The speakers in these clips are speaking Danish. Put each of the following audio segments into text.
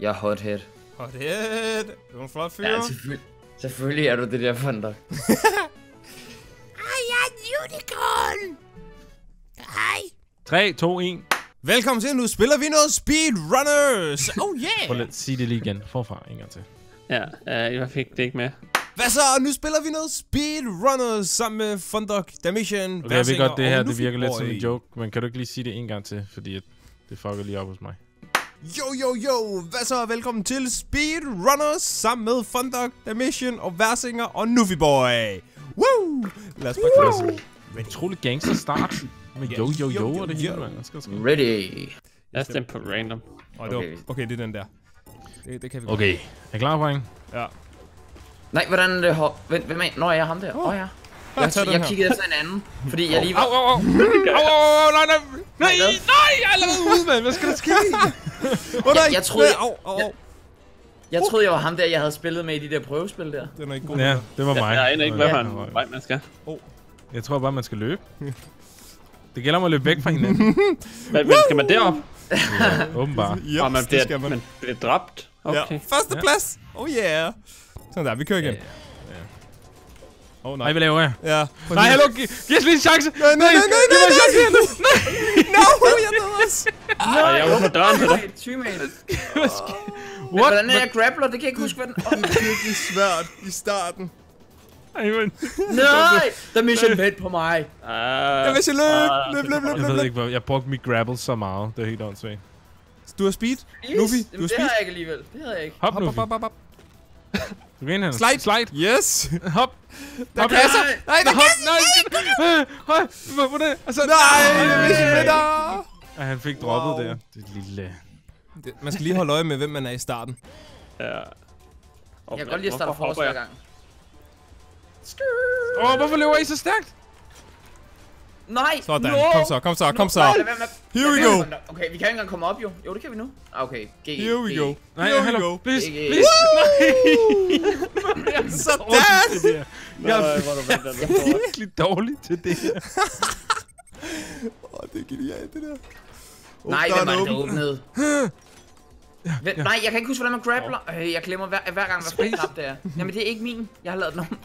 Jeg er hothead. Hothead. Du er en flot fyr. Ja, selvfølgelig. Selvfølgelig er du det der funder. Jeg er en unicorn. Hej. 3, 2, 1. Velkommen til. Nu spiller vi noget Speedrunners. Oh yeah. Prøv lige at sige det lige igen. Forfra en gang til. Ja, øh, jeg fik det ikke med. Hvad så? Nu spiller vi noget Speedrunners sammen med Fundok, Damation, Okay, jeg ved godt, det her det virker lidt som en joke, men kan du ikke lige sige det en gang til, fordi at det fucker lige op hos mig. Jo, jo, jo. Hvad så? Velkommen til Speedrunners sammen med Fundok, Damation og Versinger og Nuffy Boy. Woo! Lad os bare klappe. Men utrolig gangster start. Med Ja, jo, jo, jo, jo, jo, og det hele, mand. Ready. Jeg stemte på random. Oh, det var, Okay. okay, det er den der. Det, det kan vi godt. Okay, er klar, dreng? Ja. Nej, hvordan er det hop? Hvem, er Nå, jeg er ham der. Åh oh, ja. Jeg, tag den jeg her. kiggede efter en anden, fordi jeg lige Au, var... au, au. Au, au, au, nej, nej. Nej, hvad? nej, jeg er allerede ude, mand. Hvad skal der ske? Oh, nej! Jeg- jeg troede- Nej, Au, au, au. Jeg troede, jeg var ham der, jeg havde spillet med i de der prøvespil der. Den er ikke god. Ja, det var mig. Jeg aner ikke, hvad Ja. for en vej man skal. Jeg tror bare, man skal løbe. Det gælder om at løbe væk fra hinanden. Men, men skal man derop? Ja, åbenbart. Yep, Og man det skal man. man bliver dræbt? Okay. Ja. Første Ja. plads. Oh yeah. Sådan der, vi kører igen. Ja, Åh oh, Nej, nej. hvad laver jeg? Ja. Nej, hallo, giv, os lige en chance. Nej, nej, nej, nej, en nej, chance. No, jeg døde også. Og jeg er på døren til dig. Nej, teammate. Men What? hvordan er jeg grappler? Det kan jeg ikke huske, hvordan... Oh, Det er virkelig svært i starten. Ej, men- nej! Der mission vent på mig. Uh, Jeg vil sige løb, Ah, løb, løb, løb, Jeg løb, ved løb. ikke, hvor jeg brugte mit grapple så meget. Det er helt åndssvagt. Du har speed. Yes. Luffy, du har det speed. har jeg ikke alligevel. Det havde jeg ikke. Hop hop, hop, hop, hop. Du kan ind her. Slide. Slide. Yes. Hop. Der Hop. kasser. Nej, der Hop. kasser. Nej. Øh, Høj. Hvor hvor det? Altså, Nej, mission vinder. Ja, han fik droppet Wow. der. Det lille... Det- Man skal lige holde øje med, hvem man er i starten. Ja. Jeg kan godt lide at starte forrest hver gang. Åh, oh, hvorfor løber I så stærkt? Nej! Sådan. no! Kom så, kom så, kom så. Here we go. Okay, vi kan ikke engang komme op jo. Jo, det kan vi nu. Ah, Okay, G. Here we G. go. Nej, Here we go. Please, please. Nej. Sådan. Jeg er virkelig dårlig til det her. Åh, det er genialt, det der. Oh, Nej, hvem en det, der åbnede? Hvem, Nej, jeg kan ikke huske, hvordan man grappler. Øh, jeg glemmer hver, hver gang, hvad for en knap det er. Jamen, det er ikke min. Jeg har lavet den om.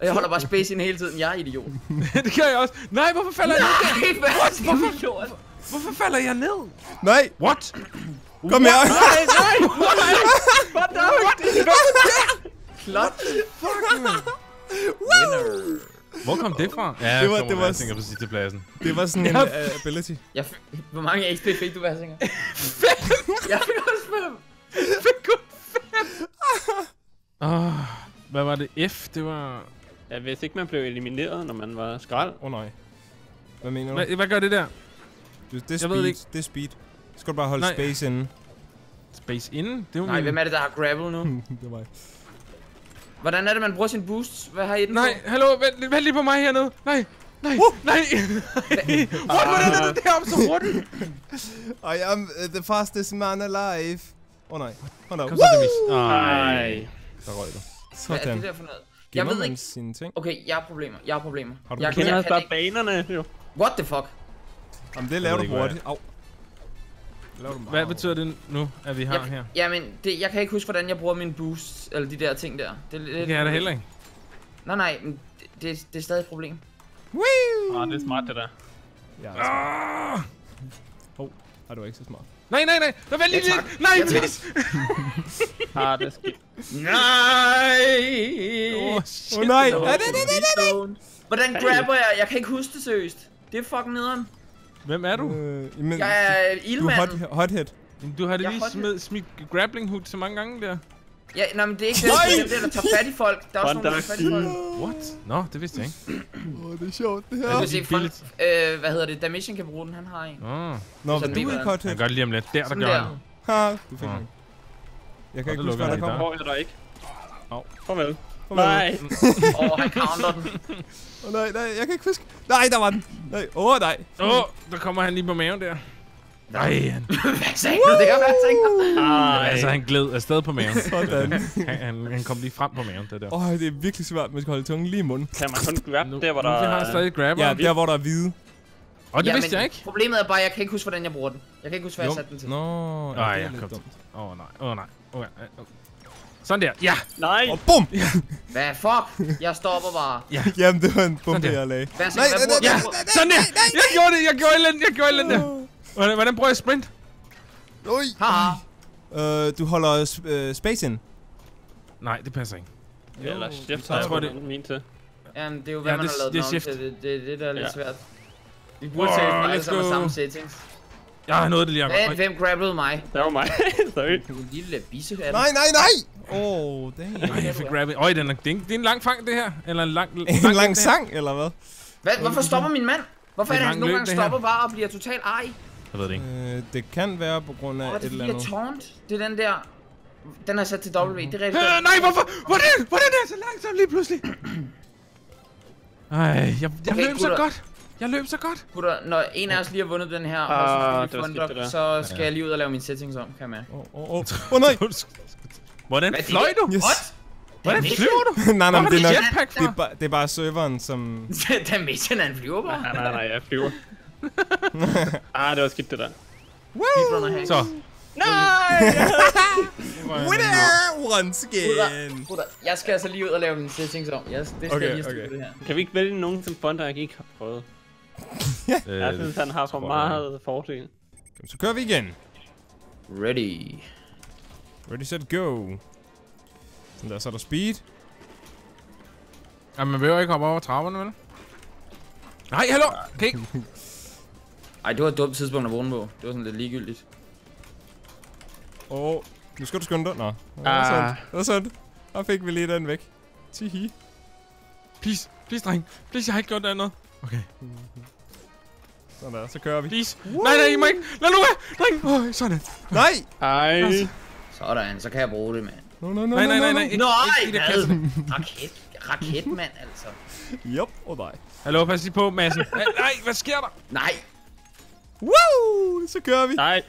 Og jeg holder bare space ind hele tiden. Jeg er idiot. det kan jeg også. Nej, hvorfor falder jeg ned? Nej, hvad det, idiot? Hvorfor falder jeg ned? Nej, What? kom her. Klot. Hvor kom det fra? Ja, Det var- det var, det var, var- jeg tænker på sidste pladsen. Det var sådan en uh, ability. Jeg Hvor mange XP fik du, Versinger? Jeg fik også fem. Oh, hvad var det? F, det var... Ja, hvis ikke man blev elimineret, når man var skrald. Åh oh, nej. Hvad mener du? Hvad, hvad gør det der? Du, det er ved speed. det ikke. Det er speed. Skal du bare holde Nej. space inde. Space inde? Det er jo Nej, min... hvem er det, der har grapple nu? det var mig. Hvordan er det, man bruger sin boost? Hvad har I den Nej, på? hallo, vent, vent lige på mig hernede. Nej, nej, Uh! nej. What, hvordan er det deroppe så hurtigt? I am uh, the fastest man alive. Åh oh, nej. Åh oh, nej. Kom så, Demis. Nej. Der røg du. Hvad er det Sådan. der for noget? Jeg ved man ikke. sine ting? Okay, jeg har problemer. Jeg har problemer. Har du jeg? Kender jeg også bare ikke. banerne, jo. What the fuck? Jamen, det laver du hurtigt. Au. Det laver du meget. Hvad betyder det nu, at vi har Jeg, her? jamen, det, jeg kan ikke huske, hvordan jeg bruger min boost, eller de der ting der. Det, er lidt- Det kan jeg da heller ikke. Nej, nej, men det, det, det er stadig et problem. Woo! Ah, det er smart, det der. Ja, det er smart. Ah! Åh, oh, du er ikke så smart. Nej, nej, nej. Der vent lige lidt. Nej, please. Ah, det er skidt. Nej! Åh, Åh oh, nej. Ja, det, det, det, Hvordan grabber jeg? Jeg kan ikke huske det seriøst. Det er fucking nederen. Hvem er du? det. Øh, men, Jeg er du er ildmanden. hot, hothead. Du har Jeg lige holdt- smidt, grappling hook så mange gange der. Ja, nej, men det er ikke det. Det er dem der, der tager fat i folk. Der er også nogen, der tager fat i folk. What? Nå, det vidste jeg ikke. Åh, oh, det er sjovt, det her. kan se, det er folk, billigt. øh, hvad hedder det, Damation kan bruge den, han har en. Nå, Nå, men du er ikke hothead. jeg gør det lige om lidt. Der, der gør der. han. Ha, du fik den. Jeg kan ikke det huske, hvad der han kom. der. Får jeg dig ikke? Au. Farvel. Nej. Åh, han counter den. Åh oh, nej, nej, jeg kan ikke huske. Nej, der var den. Nej, åh oh, nej. Åh, oh, der kommer han lige på maven der. Nej, han, Hvad sagde du? Det være, jeg tænker. Ej. altså, han gled afsted på maven. Sådan. Han, han, han kom lige frem på maven, det der. Åh, oh, det er virkelig svært, man skal holde tungen lige i munden. Kan man kun grab Nu, der, hvor nu der... vi har stadig grabber. Ja, der hvor der er hvide. Og det Ja, vidste jeg ikke. Problemet er bare, at jeg kan ikke huske, hvordan jeg bruger den. Jeg kan ikke huske, hvad jeg Jo. satte den til. Nå, ja, Nej, det er jeg lidt dumt. Åh oh, nej, åh oh, nej. Oh, ja. Oh. Sådan der, ja! Nej! Og bum! Hvad fuck? Jeg stopper bare. Jamen, det var en bombe, der. jeg lagde. Nej, nej, nej, jeg? nej, Sådan der! Jeg gjorde det, jeg gjorde elendigt, jeg gjorde elendigt. Hvordan, hvordan bruger jeg sprint? Ui. Haha. Øh, du holder sp- øh, space in. Nej, det passer ikke. Eller shift, Jeg jeg tror, det- det min til. Jamen, det er jo, hvad Ja, man det- har lavet det er til. Det, det, det, der er lidt Ja. svært. Vi burde dem alle let's sammen go. samme settings. Jeg har noget, det lige Hvem, er. hvem grabblede mig? Det var mig. Sorry. Du lille bisse Nej, nej, nej! Åh, oh, damn. Nej, jeg fik grabbet. Øj, den er, det, er en, det er en lang fang, det her. Eller en lang... En lang sang, eller hvad? Hvad, hvorfor stopper min mand? Hvorfor er Det er han lang nogle gange stopper bare og bliver totalt ej? Jeg ved det ikke. Øh, det kan være på grund af Åh, et er eller andet. taunt. Det er den der... Den er sat til W, det er rigtig Øh, nej, hvorfor? Hvordan? Hvordan er jeg så langsom lige pludselig? Ej, jeg, jeg Okay, løb så godt. Jeg løb så godt. Gutter, når en af os lige har vundet den her, Ah, og så, det var skal skidt, vi det der. så skal jeg lige ud og lave mine settings om, kan jeg mærke. Åh, åh, åh. Åh, nej! Hvordan Hvad er det? fløj du? Yes. What? Hvordan flyver du? nej, nej, det er nok... Det er, bare, det er bare serveren, som... Den mission er en flyver bare. Nej, nej, nej, jeg flyver. ah, det var skidt det der. Hack. Så. Winner once again! Gutter, jeg skal altså lige ud og lave mine settings om. Jeg, det skal Okay, jeg lige okay. det her. Kan vi ikke vælge nogen, som Fonda ikke har prøvet? Jeg synes, han har for meget fordel. Så kører vi igen. Ready. Ready, set, go. Sådan der, så er der speed. Ja, man vil jo ikke hoppe over trapperne, vel? Nej, hallo! Okay. Ej, det var et dumt tidspunkt at vågne på. Det var sådan lidt ligegyldigt. Og nu skal du skynde dig. Nå, det var Ah. sådan. Det var. Der fik vi lige den væk. Tihi. Please, please, dreng. Please, jeg har ikke gjort andet. Okay, Sådan der, så kører vi. please. Nej, nej, I må ikke. Lad nu være, dreng. Oh, sådan. Nej! Ej. Sådan, så kan jeg bruge det, mand. No, no, no, Nej, nej, nej, nej. no. Ikke, ikke der kasser. hvad? Raket. Raket, mand, altså. Yup, og nej. Hallo, pas lige på, Madsen. Nej, nej, hvad sker der? Nej. Woo! Så kører vi. Nej.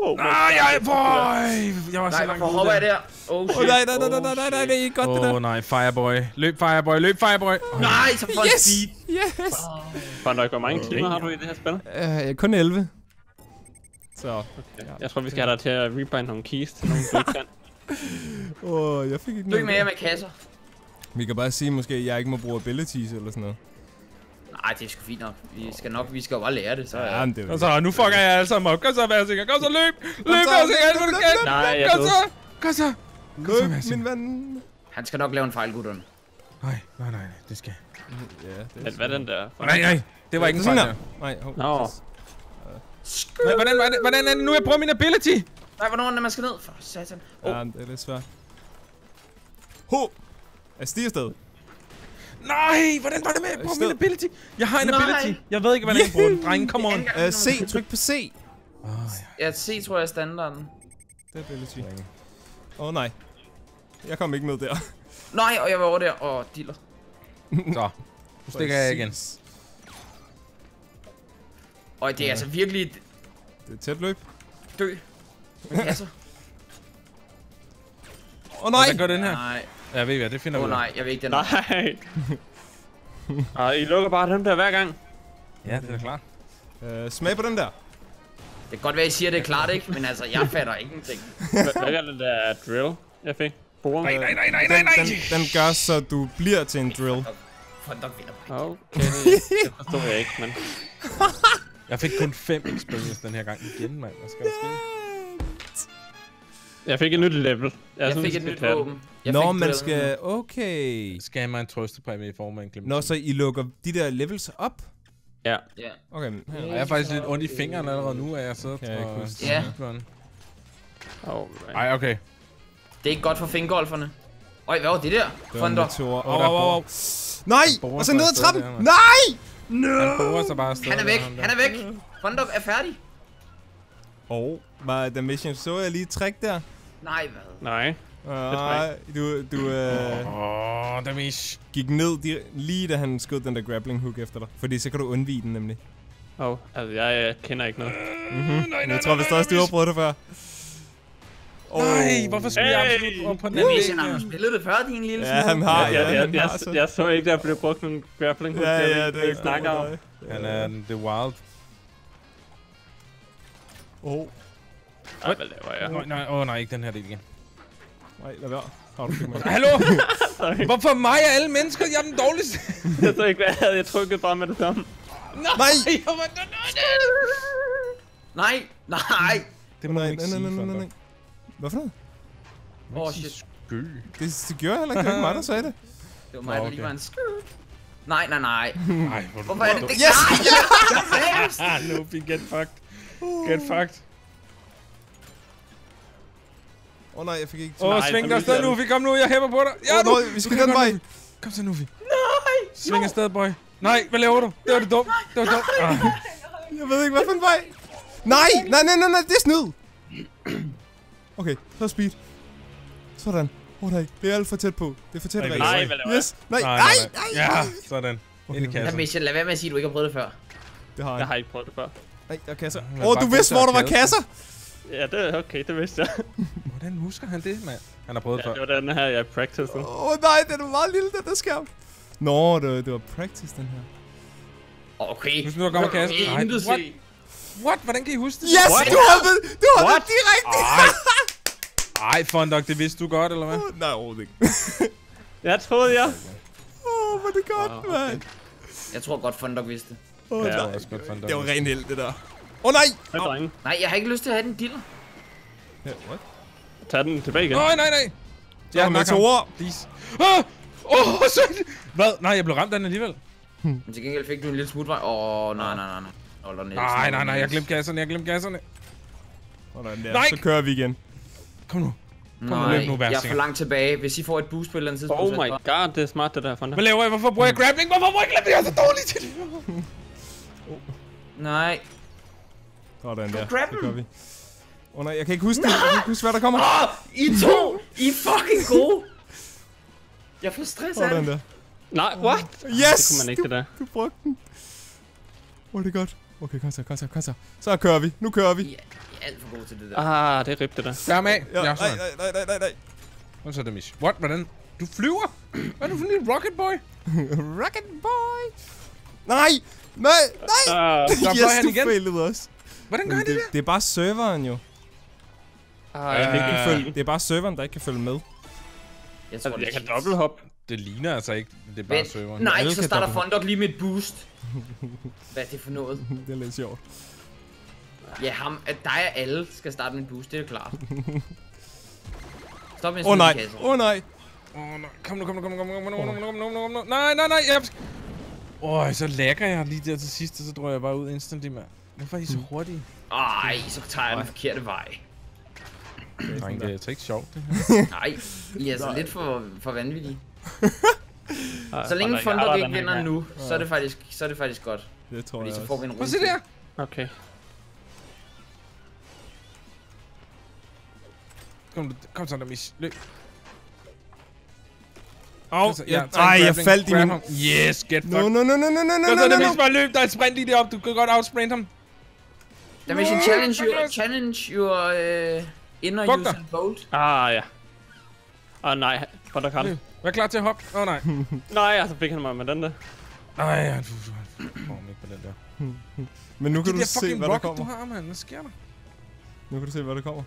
Wow, Nej, jeg, boy. Jeg var så Nej, langt hvorfor ude hopper jeg der. Oh shit. Åh nej, nej, nej, nej, Oh, nej, nej, nej, det er ikke godt det Åh der. nej, Fireboy. Løb, Fireboy. Løb, Fireboy. Oh, Nej, så får jeg speed. Yes! Yes! Fonda, hvor mange timer har du i det her spil? Uh, kun 11. Så, Jeg tror, vi skal have dig til at rebind nogle keys til nogle, du ikke kan. åh, oh, jeg fik ikke Du er ikke noget. med med kasser. Vi kan bare sige måske, at jeg ikke må bruge abilities eller sådan noget. Nej, det er sgu fint nok. Vi skal nok, vi skal jo bare lære det, så Ja, ja. men det er så, nu fucker jeg alle sammen op. Kom så, vær sikker. Kom så, løb. Løb, løb, Alt, hvad du løb, kan. løb, Nej, jeg Kom så. Kom så. Kom så, Løb, min ven. Han skal nok lave en fejl, gutterne. Nej, nej, nej. Det skal Ja, det Hvad hvad er den der? Nej, nej. Det var ikke en fejl. Nej, hov. Nå. Nej, Hvordan, hvordan, hvordan er det nu, jeg bruger min ability? Nej, hvornår er det, man skal ned? For satan. Oh, Ja, det er lidt svært. Ho! Jeg stiger afsted. Nej, hvordan var det med Sted. min ability? Jeg har en Nej. ability. Jeg ved ikke, hvordan jeg bruger den. Drenge, come on. Uh, C, tryk på C. Ja, C tror jeg er standarden. Det er ability. Åh oh, nej. Jeg kom ikke ned der. Nej, og jeg var over der og dealer. Så, nu stikker jeg igen. Og det er altså virkelig Det er tæt løb. dø. Med kasser. Åh oh, nej! Hvordan går den her? Nej. Jeg ved hvad, det finder Åh vi oh, nej, jeg vil ikke den. Nej. Og I lukker bare dem der hver gang. Ja, det er klart. Uh, smag på den der. Det kan godt være, I siger, det er klart, ikke? Men altså, jeg fatter ingenting. Hvad hvad er den der drill, jeg fik? Boren? Nej, nej, nej, nej, nej, Den, nej. den, den gør, så du bliver til en drill. Fondok vinder bare. Okay, det forstår jeg ikke, men... Jeg fik kun 5 experience den her gang igen, mand. Hvad skal der ske? Jeg fik et nyt level. Jeg, Jeg synes, fik et nyt våben. Jeg Nå, fik man drillen. skal... Okay. Skal jeg mig en trøstepræmie i form af en glemt? Nå, så I lukker de der levels op? Ja. Ja. Okay, men her. Jeg er faktisk lidt ondt i fingeren allerede nu, at jeg sidder ikke og... Ja. Alright. Ej, okay. Det er ikke godt for fingergolferne. Øj, hvad var det der? Det var en au, au. bor- Nej! Og så ned ad trappen. Nej! Han borer sig bare. Han er væk. Han er væk. Fondok er færdig. Og var The Mission, så jeg lige trick der? Nej, hvad? Nej. Nej, du, du øh, oh, Damish. gik ned di- lige da han skød den der grappling hook efter dig. Fordi så kan du undvige den nemlig. Åh, oh, altså jeg, jeg kender ikke noget. Mm-hmm. Men jeg tror vist også, du har prøvet det før. Oh. Nej, hvorfor skulle jeg Hey! absolut op på den anden Mission har spillet det før, din lille Ja, han smule. har, jeg, ja, jeg, jeg, han har jeg, så. jeg, så ikke, der blev brugt nogle grappling hooks. Ja, jeg ja, ikke, det I er snakker om. Han er the wild oh, Ej, hvad laver jeg? Nej, nej, åh nej, ikke den her del igen. nej, lad være. Har du ikke Hallo? Hvorfor mig af alle mennesker? Jeg er den dårligste. Jeg ved ikke, hvad jeg havde. Jeg trykkede bare med det samme. Nej! Nej! jeg var den Nej, nej. Det må Nej, ikke nej, nej, nej, nej, nej. Hvad for noget? Åh, sige shit. skø. Det, det gjorde jeg heller ikke. Det var ikke mig, der sagde det. Det var mig, der lige var en skud. Nej, nej, nej. Nej, hvor Hvorfor er det det? Yes! Nej, jeg er fast. Ah, Luffy, get fucked. Get fucked. Åh oh, nej, jeg fik ikke... Åh, Nej, sving dig afsted. Luffy. Kom nu, jeg hæpper på dig. Ja, Åh, nu. nej, vi skal den vej. Kom så, Luffy. Nej. Sving afsted, boy. Nej, hvad laver du? Det var det dumt. Det var dumt. Ah. Jeg ved ikke, hvad for en vej. Nej, nej, nej, nej, nej, det er snyd. Okay, så speed. Sådan. Åh oh, nej, det er alt for tæt på. Det er for tæt Nej, race. Nej, hvad laver? Yes, nej, Nej, nej, nej. Ja, sådan. Okay, Ind i kassen. Michel, lad være med at sige, at du ikke har prøvet det før. Det har Jeg jeg. har ikke prøvet det før. Nej, der er kasser. Men Åh, oh, du vidste, hvor der var kasser. Ja, det er okay, det vidste jeg. Hvordan husker han det, mand? Han har prøvet det Ja, det før. var den her, jeg practicede. Åh oh, nej, den er meget lille, den der skærm. Nå, det, det var practice, den her. Okay. Hvis nu der kommer kassen. Nej, what? What? Hvordan kan I huske det? Yes, What? du har ved, du har ved What? direkte. Ej, Ej, Fondok, det vidste du godt, eller hvad? Åh, Nej, overhovedet ikke. Jeg troede, jeg. Åh, hvor er det godt, Wow, okay. mand. Jeg tror godt, Fondok vidste det. Åh, Ja, Det var nej. Fondok. Det var ren held, det der. Åh, oh, nej. Drenge. Nej, jeg har ikke lyst til at have den diller. Ja, what? Tag den tilbage igen. Nej, nej, nej. Er ham. meteorer. Please. Åh, oh, så... Hvad? Nej, jeg blev ramt af den alligevel. Men til gengæld fik du en lille smutvej. Åh, oh, nej, nej, nej, nej. Da, Niels. Nej, nej, nej, jeg glemte gasserne, jeg glemte gasserne. Sådan der. Nej. Så kører vi igen. Kom nu. Kom nu, Nej, løb nu, jeg er for langt tilbage. Hvis I får et boost på et eller andet tidspunkt, Oh my det god, det er smart det der, Fonda. Hvad laver jeg? Hvorfor bruger jeg grappling? Hvorfor bruger jeg grappling? Jeg er så dårlig til det. Nej. Sådan der. grab Så dem. kører vi. Åh oh, nej, jeg kan ikke huske det. Jeg kan ikke huske, hvad der kommer. Åh, I to! I er fucking gode! Jeg får stress af det. der. Nej, what? Yes! Det kunne man ikke, det der. Du brugte den. Åh, oh, det er godt. Okay, kom så, kom så, kom så. Så kører vi. Nu kører vi. I er, alt for gode til det der. Ah, det er det der. Jeg er med. Ja, Ja, nej, nej, nej, nej, nej, nej. Hvad så er det, Mish? What? Hvordan? Du flyver? Hvad er du for en lille rocket boy? Rocket boy. Nej, nej, nej. Prøv yes, han du igen. failede også. Hvordan gør Men han det det, der? det er bare serveren jo. ah, jeg, kan Øh, ikke følge. Det er bare serveren, der ikke kan følge med. Jeg tror, Altså, det jeg kan dobbelthop. Det ligner altså ikke. Det er bare Vent, serveren. nej, Alle så kan starter Fondok lige med et boost. Hvad er det for noget? det er lidt sjovt. Ja, ham, at dig og alle skal starte med et boost, det er jo klart. Stop med at oh, nej, åh oh, nej. Åh, nej. Kom nu, kom nu, kom nu, kom nu, kom nu, kom nu, kom nu, kom nu, kom nu. Nej, nej, nej. Jeg... Åh, så lægger jeg lige der til sidst, og så drøjer jeg bare ud instantly, mand. Hvorfor er I så hurtige? Ej, så tager jeg den forkerte vej. Dreng, det er altså ikke sjovt, det her. Nej, I er altså lidt for, for vanvittige. Så længe jeg ikke vinder nu, så er det faktisk, så er det faktisk godt. Det tror jeg så får vi en Prøv runde at se der. Okay. Kom, kom så, der, Mish. Løb. Åh, Kom så, ja, ej, jeg faldt i min... ham. Yes, get No, fucked. no, no, no, no, no, no, no, så, no, der, no. Mish, bare løb. Der er sprint lige deroppe. Du kan godt outsprint ham. Dimension challenge your, challenge your uh, inner Fuck. Usain Bolt. Ah, ja. Ah, nej. Fonda kan Løb. Vær klar til at hoppe. Åh, oh, nej. Nej, altså fik han mig med den der. Ej, han får ham ikke på den der. Men nu kan Det du der se, fucking hvad der rocket, du kommer. har, mand. Hvad sker der? Nu kan du se, hvad der kommer.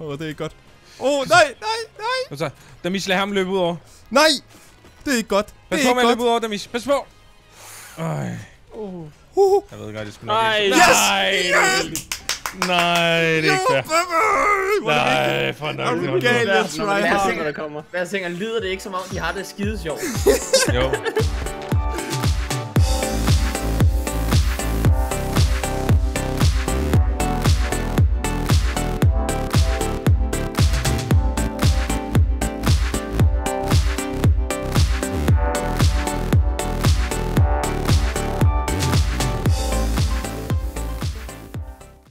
Åh, det er ikke godt. Åh, nej, nej, nej, Og så, da Mish lader ham løbe ud over. nej. Det er ikke godt. Det Pas er på ikke med at løbe ud over, da Mish. Pas på. Ej, Uh. Uh, jeg ved godt, det skulle nok Nej, ikke. Yes! Nej, det er ikke- Nej, det er ikke fair. Nej, for nok. Er det dumt. Jeg try Når man hard. hvad der kommer. Hvad jeg tænker, lyder det ikke som om, de har det skide sjovt? Jo.